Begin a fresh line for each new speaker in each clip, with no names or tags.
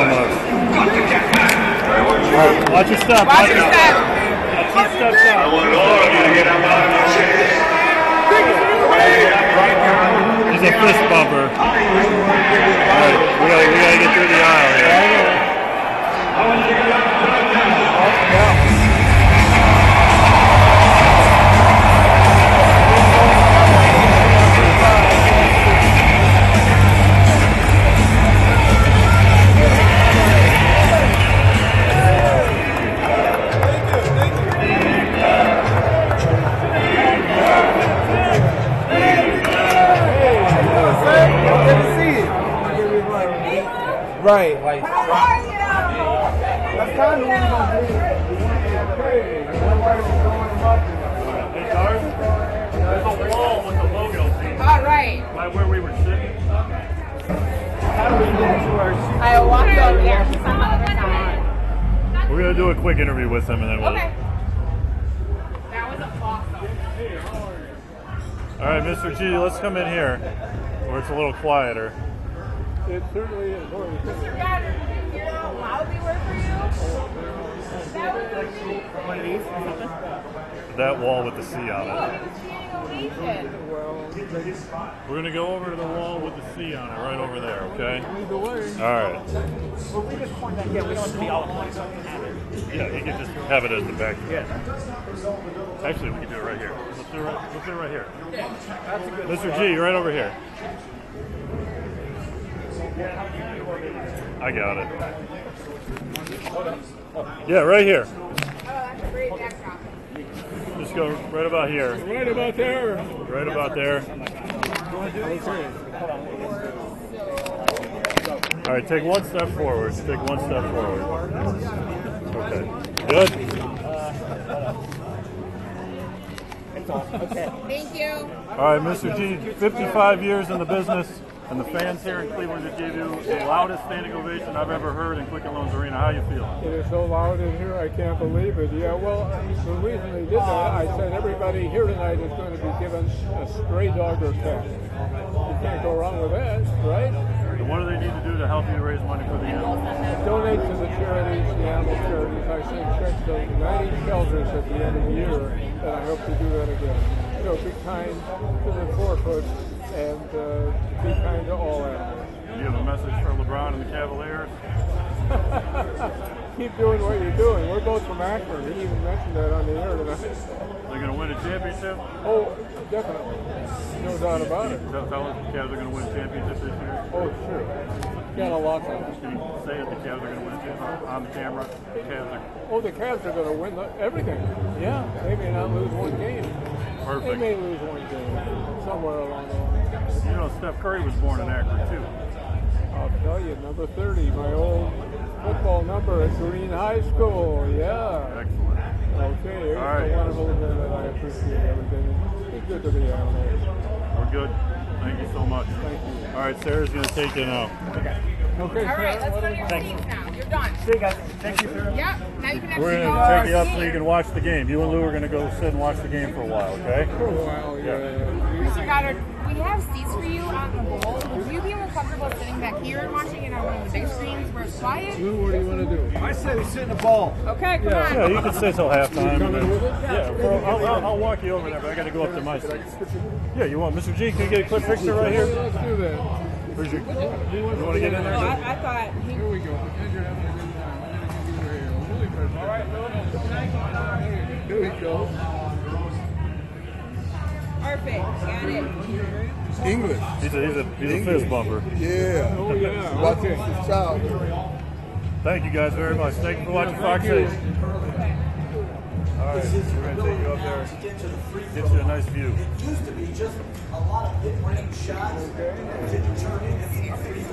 Right,
watch your step.
Watch, your step. Watch your step. I want all to get up out of my chair. There's a fist bumper.
Right, like. That's kind of what I'm gonna do.
Hey, Darth, there's a wall with the logo
All right.
by where we were sitting. How do we get to our seat?
I walked over there. He's on the other side.
We're gonna do a quick interview with him and then we'll.
Okay. That was awesome.
All right, Mr. G, let's come in here where it's a little quieter.
It certainly is. Oh,
Mr. Goddard, you hear how loud we were for you? That was
One of these?
That wall with the C on
Oh,
it.
he was standing ovation.
We're gonna go over to the wall with the C on it, right over there. Okay.
either way.
All right.
Well, we just point that, yeah, we don't have to be all at once.
Yeah, you can just have it as the back. Yeah. Actually, we can do it right here. Let's do it right, let's do it right here. Mr. G, right over here. I got it. Yeah, right here.
Oh, that's a great backdrop.
Just go right about here.
Right about there.
Right about there. All right, take one step forward. Take one step forward. Okay. Good.
Thank you.
All right, Mr. G, 55 years in the business, and the fans here in Cleveland just gave you the loudest standing ovation I've ever heard in Quicken Loans Arena. How you feeling?
It is so loud in here, I can't believe it. Yeah, well, uh, the reason they did that, I said everybody here tonight is going to be given a stray dog or cat. You can't go wrong with that, right?
And what do they need to do to help you raise money for the animals?
Donate to the charities, the animal charities. I sent checks to 90 shelters at the end of the year, and I hope to do that again. Know, be kind to the four foot and uh, be kind to all animals.
Do you have a message for LeBron and the Cavaliers?
Keep doing what you're doing. We're both from Akron. He even mentioned that on the air tonight.
They're going to win a championship?
Oh, definitely. No doubt about it.
Tell tell us the Cavs are going to win a championship this year.
Oh, sure. Got a lot on it.
Can you say it? The Cavs are going to win a championship on the camera. The Cavs are
Oh, the Cavs are going to win everything. Yeah, they may not lose one game.
Perfect.
They may lose one game somewhere along the line.
You know, Steph Curry was born in Akron too.
I'll tell you, number 30, my old football number at Green High School. Yeah.
Excellent.
Okay, it's
All right.
a wonderful event, and I appreciate everything. It's good to be animals.
We're good. Thank you so much.
Thank you.
All right, Sarah's going to take you now.
Okay,
All right,
Sarah,
let's go to your seats now. You're done.
See you guys. Thank you.
Yep. Now you can
We're going
to
to take you up so you can watch the game. You and Lou are going to go sit and watch the game for a while, okay?
For a while, yeah.
Mr. Goddard, we have seats for you on the bowl. Would you be more comfortable sitting back here and watching it on one of the big screens where it's quiet?
Lou, what do you want to do?
I say we sit in the bowl.
Okay, come
Yeah.
on.
Yeah, you can stay till halftime. and then- Yeah, for, I'll, I'll, I'll walk you over there, but I got to go up to my seat. Yeah, you want Mr. G? Can you get a quick picture right here?
Let's do that.
Where's your, you want to get in there?
Oh, I, I thought he
Here we go. Pretend you're having a good time. All right, Here we go.
Perfect. Got it.
English.
He's a, he's a, he's a fist bumper.
Yeah.
Oh, yeah.
Watching
Okay.
the child.
Thank you guys very much. Thank you for watching Fox 8. All right, we're going to take you up there, get you a nice view.
It used to be just a lot of mid-range shots that didn't turn into anything.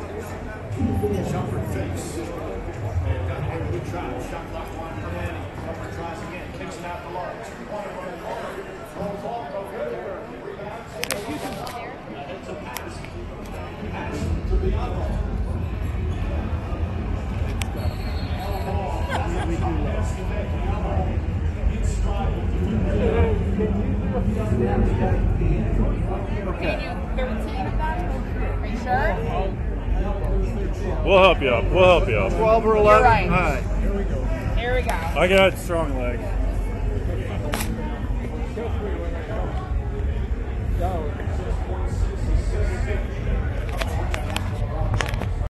Jumper fakes. Had a good try. Shot clock winding in. Jumper tries again. Kicks it out the line. Throws off. It's a
We'll help you up. We'll help you up.
12 or 11?
Right.
All right. Here we go.
Here we go.
I got strong legs.